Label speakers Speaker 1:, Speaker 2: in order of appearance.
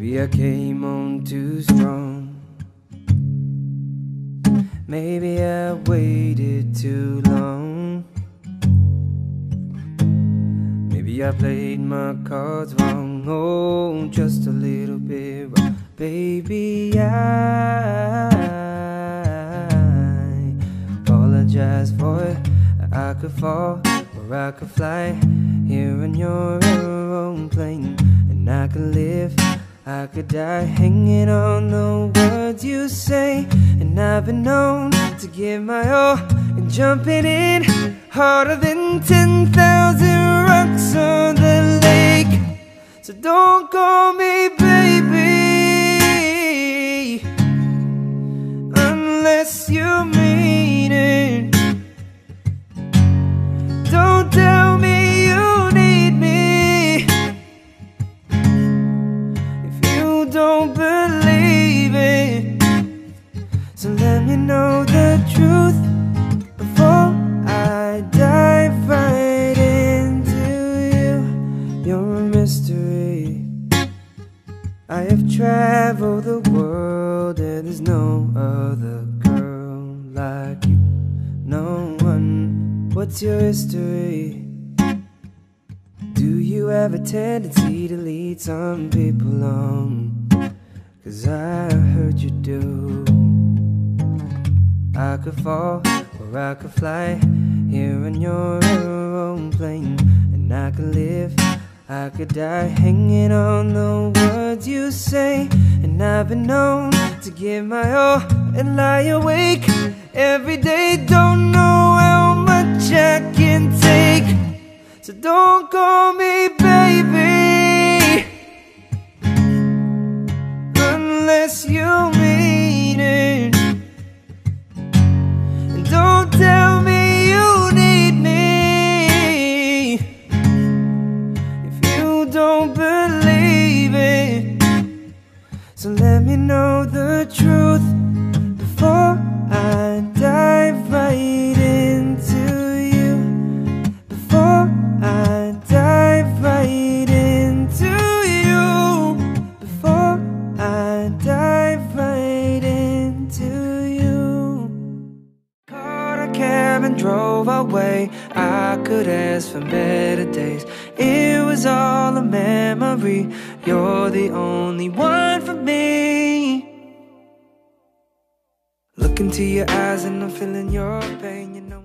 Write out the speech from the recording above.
Speaker 1: Maybe I came on too strong. Maybe I waited too long. Maybe I played my cards wrong. Oh, just a little bit wrong. Baby, I apologize for it. I could fall or I could fly here in your own plane, and I could live I could die hanging on the words you say And I've been known to give my all And jumping in harder than 10,000 I have traveled the world And there's no other girl like you No one What's your history? Do you have a tendency to lead some people on? Cause I heard you do I could fall or I could fly Here in your own plane And I could live, I could die Hanging on the say And I've been known to give my all And lie awake. Every day Don't know how much I can take. So don't call me baby unless you mean it. Don't tell me you need me. If you don't believe let me know the truth before I dive right into you. Before I dive right into you. Before I dive right into you. Caught a cab and drove away. I could ask for better days. It was all a memory. You're the only one for me. Look into your eyes and I'm feeling your pain. You know.